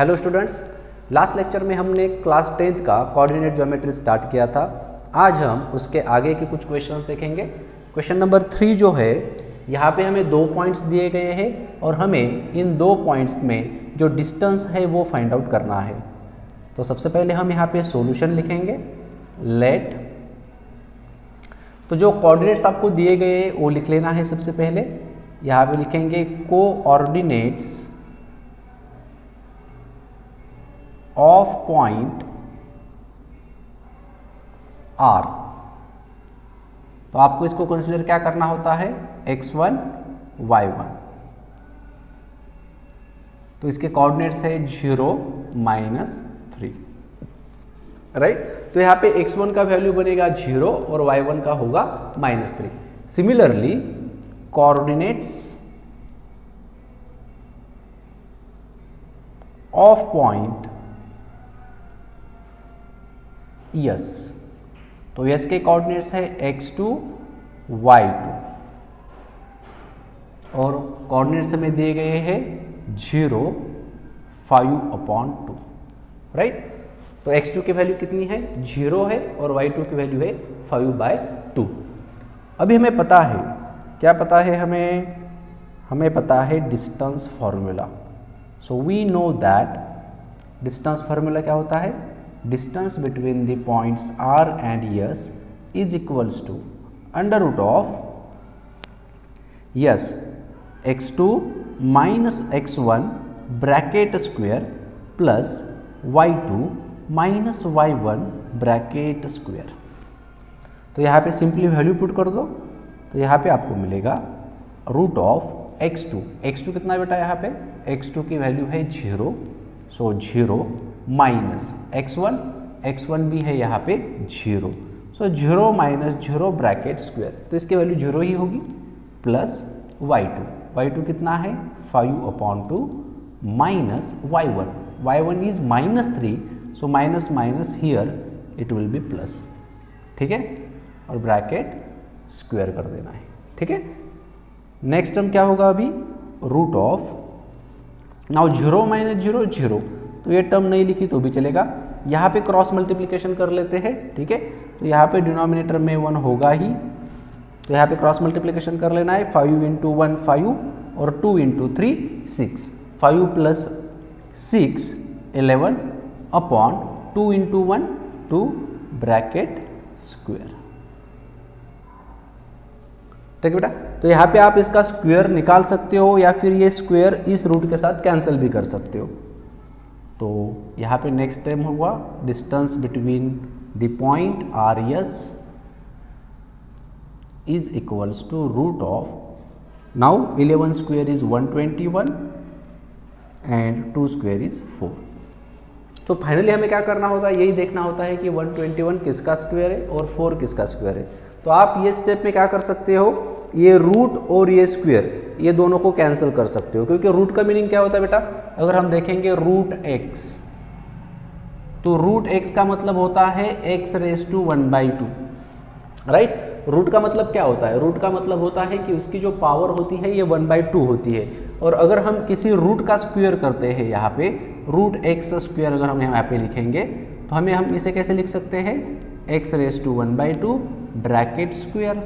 Hello students last lecture में हमने class tenth का कोऑर्डिनेट ज्योमेट्री स्टार्ट किया था। आज हम उसके आगे के कुछ क्वेश्चंस देखेंगे। क्वेश्चन नंबर थ्री जो है, यहाँ पे हमें दो पॉइंट्स दिए गए हैं और हमें इन दो पॉइंट्स में जो डिस्टेंस है वो फाइंड आउट करना है। तो सबसे पहले हम यहाँ पे सॉल्यूशन लिखेंगे। लेट तो जो कोऑर्डिनेट्स आपको दिए गए वो लिख लेना है सबसे पहले। यहाँ पे लिखेंगे कोऑर्डिनेट्स ऑफ़ पॉइंट आर तो आपको इसको कंसिडर क्या करना होता है? x1 y1 तो इसके कोऑर्डिनेट्स है ज़ीरो माइनस थ्री राइट तो यहाँ पे एक्स वन का वैल्यू बनेगा ज़ीरो और वाई वन का होगा minus three similarly coordinates of point S. तो यस के कोऑर्डिनेट्स है x2 y2 और कोऑर्डिनेट्स हमें दिए गए हैं zero five upon two right तो x2 की वैल्यू कितनी है? ज़ीरो है और y2 की वैल्यू है फाइव बाय टू। अभी हमें पता है, क्या पता है हमें? हमें पता है distance formula so we know that distance formula क्या होता है? Distance between the points R and S is equals to under root of yes x two minus x one bracket square plus y two minus y one bracket square तो यहाँ पे simply value put कर दो तो यहाँ पे आपको मिलेगा root of x two x two कितना बेटा यहाँ पे? एक्स टू की वैल्यू है zero so zero minus x one x one भी है यहाँ पे zero. So zero minus zero bracket square. तो इसकी वैल्यू ज़ीरो ही होगी plus y two. Y two कितना है? Five upon two minus y one. Y one is minus three so minus minus here it will be plus ठीक है? और bracket square कर देना है। ठीक है? नेक्स्ट टर्म क्या होगा अभी? Root of now zero minus zero zero. तो ये टर्म नहीं लिखी तो भी चलेगा। यहाँ पे क्रॉस मल्टीप्लिकेशन कर लेते हैं, ठीक है? तो यहाँ पे डिनोमिनेटर में वन होगा ही। तो यहाँ पे क्रॉस मल्टीप्लिकेशन कर लेना है फाइव इंटू वन फाइव और two into three six five plus six eleven upon two into one two bracket square ठीक है बेटा? तो यहाँ पे आप इसका स्क्वेयर निकाल सकते हो या फिर ये स्क्वेयर इस रूट के साथ कैंसिल भी कर सकते हो। तो यहाँ पे नेक्स्ट टाइम होगा distance between the point R S is equals to root of now 11 square is 121 and 2 square is 4 तो फाइनली हमें क्या करना होगा? यही देखना होता है कि 121 किसका स्क्वायर है और 4 किसका स्क्वायर है। तो आप ये स्टेप में क्या कर सकते हो? ये रूट और ये स्क्वेयर ये दोनों को कैंसिल कर सकते हो। क्योंकि रूट का मीनिंग क्या होता है बेटा? अगर हम देखेंगे रूट एक्स तो रूट एक्स का मतलब होता है x raise to one by two right root का मतलब क्या होता है? रूट का मतलब होता है कि उसकी जो पावर होती है, ये वन बाई टू होती है। और अगर हम किसी रूट का स्क्वेयर करते हैं यहाँ पे रूट एक्स स्क्वेयर अगर हम यहाँ पे लिखेंगे तो हमें हम इसे कैसे लिख सकते हैं? X raise to one by two bracket square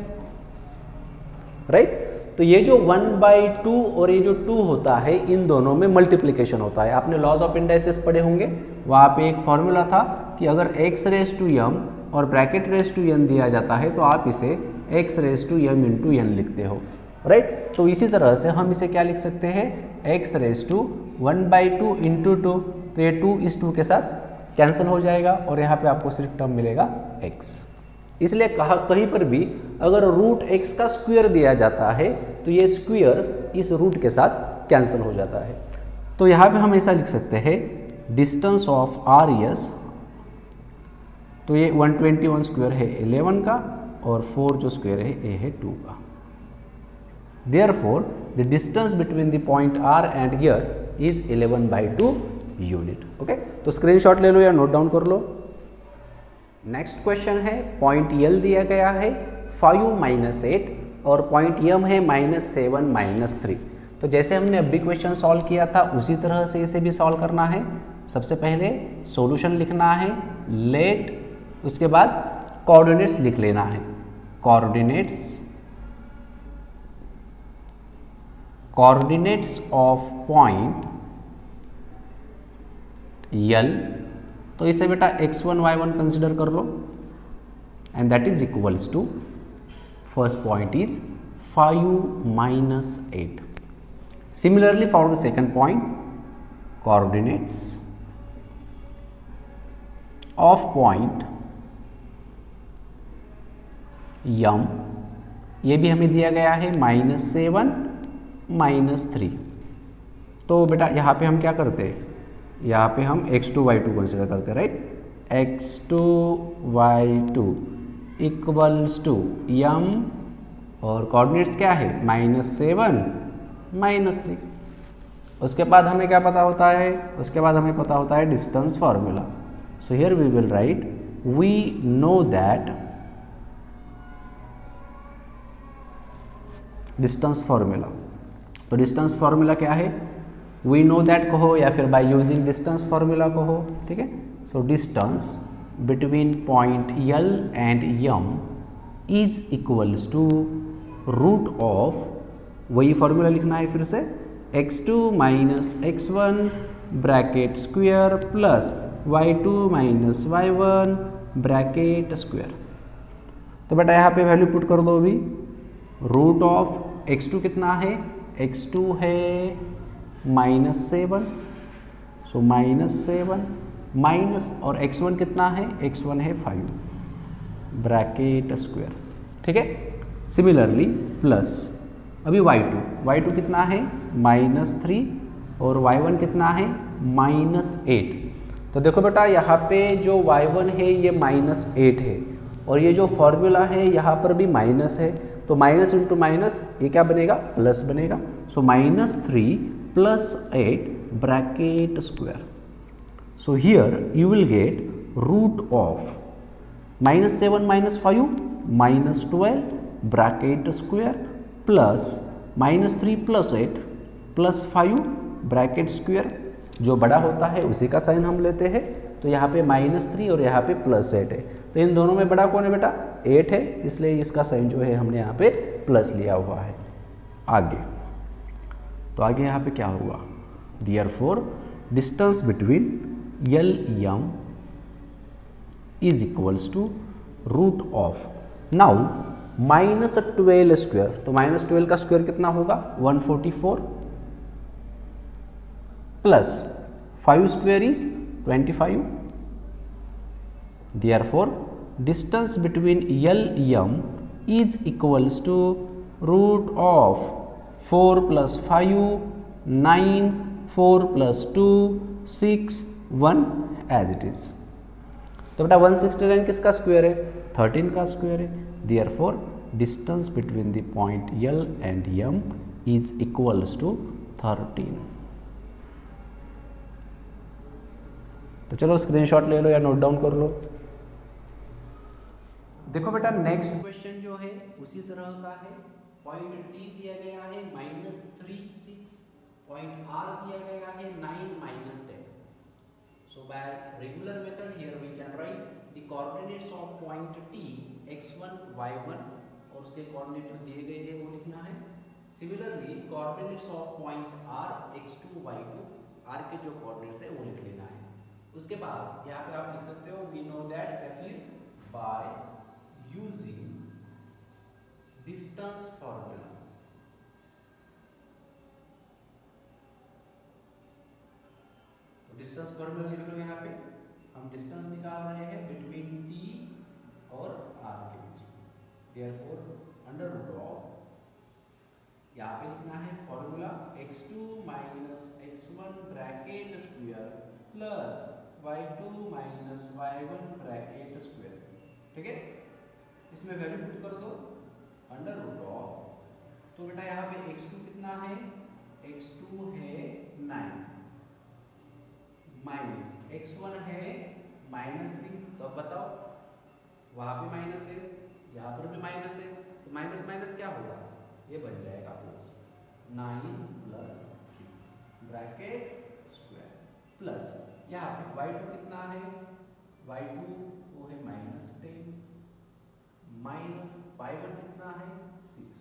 right तो ये जो वन बाई टू और ये जो टू होता है, इन दोनों में मल्टीप्लीकेशन होता है। आपने लॉज ऑफ़ इंडाइसिस पढ़े होंगे। वहाँ पे एक फॉर्मूला था कि अगर एक्स रेस टू यम और ब्रैकेट रेस टू एन दिया जाता है तो आप इसे x raise to m into n लिखते हो राइट तो इसी तरह से हम इसे क्या लिख सकते हैं? X raise to one by two into two तो ये टू इस टू के साथ कैंसिल हो जाएगा और यहाँ पे आपको सिर्फ़ टर्म मिलेगा एक्स इसलिए कहा कहीं पर भी अगर रूट एक्स का स्क्वायर दिया जाता है तो ये स्क्वायर इस रूट के साथ कैंसिल हो जाता है। तो यहाँ पे हम ऐसा लिख सकते हैं डिस्टेंस ऑफ़ आर एस तो ये 121 स्क्वायर है 11 का, और 4 जो स्क्वायर है ए है 2 का। Therefore the distance between the point R and S is 11 by two unit okay तो स्क्रीनशॉट ले लो या नोट डाउन कर लो। नेक्स्ट क्वेश्चन है पॉइंट यल दिया गया है फाइव माइनस एट और पॉइंट यम है माइनस सेवन माइनस थ्री तो जैसे हमने अभी क्वेश्चन सॉल्व किया था, उसी तरह से इसे भी सॉल्व करना है. सबसे पहले सॉल्यूशन लिखना है लेट उसके बाद कोऑर्डिनेट्स लिख लेना है. Coordinates coordinates of point L तो इसे बेटा x1 y1 कंसिडर कर लो। And that is equals to first point is 5 minus 8 similarly, for the second point, coordinates of point M ये भी हमें दिया गया है माइनस सेवन माइनस थ्री तो बेटा यहाँ पे हम क्या करते हैं? यहाँ पे हम x2 to y to consider करते हैं right x two y two equals to M और कोऑर्डिनेट्स क्या है? माइनस सेवन माइनस थ्री उसके बाद हमें क्या पता होता है? उसके बाद हमें पता होता है distance formula so here we will write we know that distance formula तो डिस्टेंस फॉर्मूला क्या है? वी नो दैट कहो या फिर बाय यूजिंग डिस्टेंस फॉर्मूला कहो, ठीक है? So distance between point L and M is equals to root of वही फॉर्मूला लिखना है फिर से x2 two minus x one bracket square plus y two minus y one bracket square तो बेटा यहाँ पे वैल्यू पुट कर दो अभी। रूट ऑफ़ x2 कितना है? X2 है minus seven so minus seven, minus और x1 कितना है? x1 है फाइव, ब्रैकेट स्क्वेयर, ठीक है? सिमिलरली प्लस अभी y2 y2 कितना है? माइनस थ्री, और y1 कितना है? Minus eight. तो देखो बेटा, यहाँ पे जो y1 है, ये माइनस एट है, और ये जो फॉर्मूला है, यहाँ पर भी माइनस है। तो माइनस इंटू माइनस, ये क्या बनेगा? प्लस बनेगा। So minus three plus eight bracket square so here you will get root of minus seven minus five minus twelve bracket square plus minus three plus eight plus five bracket square जो बड़ा होता है, उसी का sign हम लेते हैं। तो यहाँ पे माइनस थ्री और यहाँ पे प्लस एट है। तो इन दोनों में बड़ा कौन है बेटा? एट है। इसलिए इसका साइन जो है, हमने यहाँ पे प्लस लिया हुआ है। आगे। तो आगे यहाँ पे क्या हुआ therefore distance between L M is equals to root of now minus twelve square तो माइनस ट्वेल्व का स्क्वेयर कितना होगा? 144 plus five square is 25 therefore, distance between L, M is equals to root of 4 plus 5 9 4 plus 2 6 1 as it is. तो बेटा 169 किसका square है? 13 का square है। Therefore distance between the point L and M is equals to 13 तो चलो screenshot ले लो या नोट डाउन कर लो। देखो बेटा नेक्स्ट क्वेश्चन जो है, उसी तरह का है। पॉइंट टी दिया गया है minus three six point R दिया गया है nine minus ten so by regular method here we can write the coordinates of point T x1 y1 और उसके कोऑर्डिनेट जो दिए गए हैं, वो लिखना है? Similarly coordinates of point r x2 y2 r के जो कोऑर्डिनेट्स है, वो लिख लेना है. उसके बाद, यहाँ पे आप लिख सकते हो वी नो दैट या फिर बाय using distance formula. तो डिस्टेंस फॉर्मूला लिख लो यहाँ पे। हम डिस्टेंस निकाल रहे हैं बिटवीन t और r के बीच देयरफॉर अंडर रूट ऑफ़ यहाँ पे लिखना है formula x2 minus x one bracket square plus y2 minus y1 bracket square ठीक है? इसमें वैल्यू पुट कर दो। अंडर रूट ऑफ़ तो बेटा यहाँ पे एक्स टू कितना है? एक्स टू है नाइन माइनस एक्स वन है माइनस थ्री तो अब बताओ, वहाँ पे माइनस है, यहाँ पर भी माइनस है तो माइनस माइनस क्या होगा? ये बन जाएगा plus nine plus three bracket square plus यहाँ पे वाई टू कितना है? वाई टू वो है minus ten minus y one कितना है? सिक्स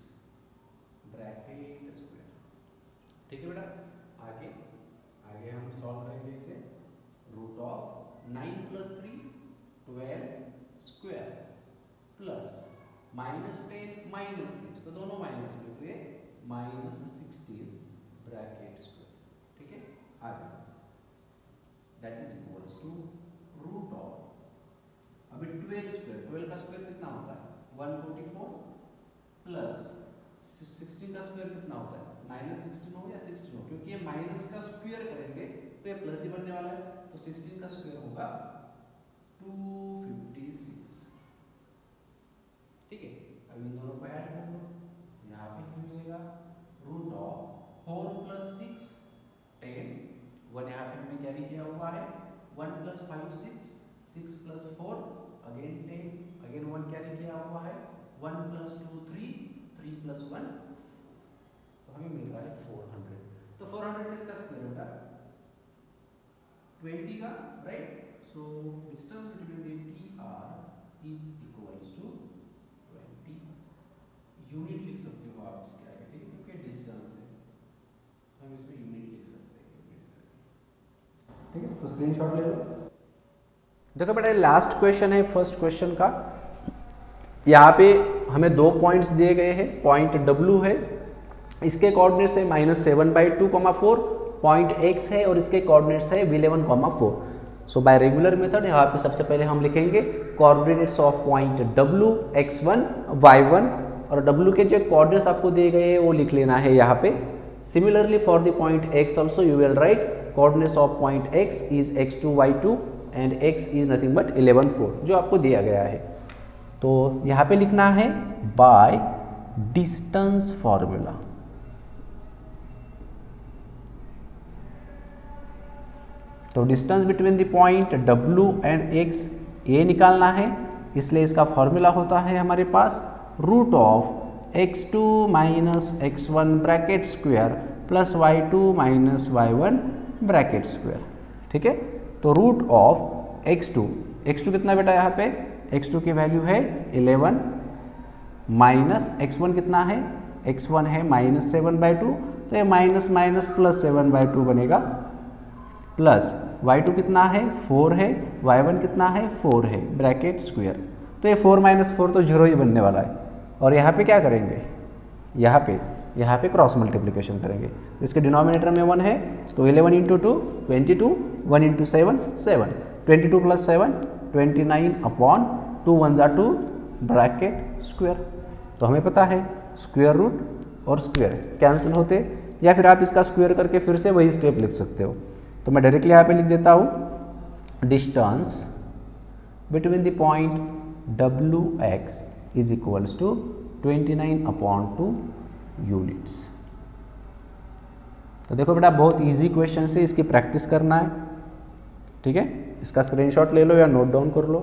ब्रैकेट स्क्वायर ठीक है बेटा? आगे आगे हम सॉल्व करेंगे इसे. Root of nine plus three twelve square plus minus ten minus six तो दोनों माइनस में तो ये माइनस सिक्सटीन ब्रैकेट स्क्वायर ठीक है? आगे. That is equals to root of अभी ट्वेल्व स्क्वायर ट्वेल्व का स्क्वायर कितना होता है? One forty four plus sixteen का स्क्वायर कितना होता है? माइनस सिक्सटीन हो या सिक्सटीन हो क्योंकि ये माइनस का स्क्वायर करेंगे तो ये प्लस ही बनने वाला है। तो सिक्सटीन का स्क्वायर होगा टू फिफ्टी सिक्स। ठीक है? अब इन दोनों को ऐड कर लो यहाँ पे क्या मिलेगा? Root of four plus six ten one यहाँ पे हमने कैरी किया हुआ है। One plus five six six plus four again ten again one carry किया हुआ है one plus two three three plus one? तो हमें मिल रहा है फोर हंड्रेड तो फोर हंड्रेड इसका स्क्वायर होगा ट्वेंटी का right so distance between the T R is equals to twenty unit लिख सकते हो आप इसके आगे ठीक है? क्योंकि डिस्टेंस है। हम इसमें यूनिट लिख सकते हैं ठीक है तो स्क्रीनशॉट ले लो। देखो बेटा लास्ट क्वेश्चन है फ़र्स्ट क्वेश्चन का। यहाँ पे हमें दो पॉइंट्स दिए गए हैं पॉइंट डब्लू है, इसके कोऑर्डिनेट्स है minus seven by two comma four point X है और इसके कोऑर्डिनेट्स है eleven comma four so by regular method यहाँ पे सबसे पहले हम लिखेंगे coordinates of point W x one y one और डब्लू के जो कोऑर्डिनेट्स आपको दिए गए हैं वो लिख लेना है यहाँ पे. Similarly for the point X also you will write coordinates of point X is x two y two and X is nothing but eleven जो आपको दिया गया है. तो यहाँ पे लिखना है बाय डिस्टेंस फॉर्मूला तो distance between the point W and X ये निकालना है, इसलिए इसका फॉर्मूला होता है हमारे पास root of x two minus x one bracket square plus y two minus y one bracket square ठीक है? तो root of x two x two कितना बेटा यहाँ पे? एक्स टू की वैल्यू है इलेवन माइनस एक्स वन कितना है? एक्स वन है माइनस सेवन बाई टू तो ये minus minus plus seven by two बनेगा। प्लस वाई टू कितना है? फोर है। वाई वन कितना है? फोर है। ब्रैकेट स्क्वेयर तो ये फोर माइनस फोर तो ज़ीरो ही बनने वाला है। और यहाँ पे क्या करेंगे? यहाँ पे यहाँ पे क्रॉस मल्टीप्लिकेशन करेंगे। इसके डिनोमिनेटर में वन है तो eleven into two twenty two one into seven seven twenty two plus seven twenty nine upon two one ज़ा टू ब्रैकेट स्क्वेयर। तो हमें पता है स्क्वेयर रूट और स्क्वेयर कैंसिल होते या फिर आप इसका स्क्वेयर करके फिर से वही स्टेप लिख सकते हो। तो मैं डायरेक्टली यहाँ पे लिख देता हूँ distance between the point W X is equals to twenty nine upon two units. तो देखो बेटा, बहुत इजी क्वेश्चन है इसकी प्रैक्टिस करना है। ठीक है? इसका स्क्रीनशॉट ले लो या नोट डाउन कर लो।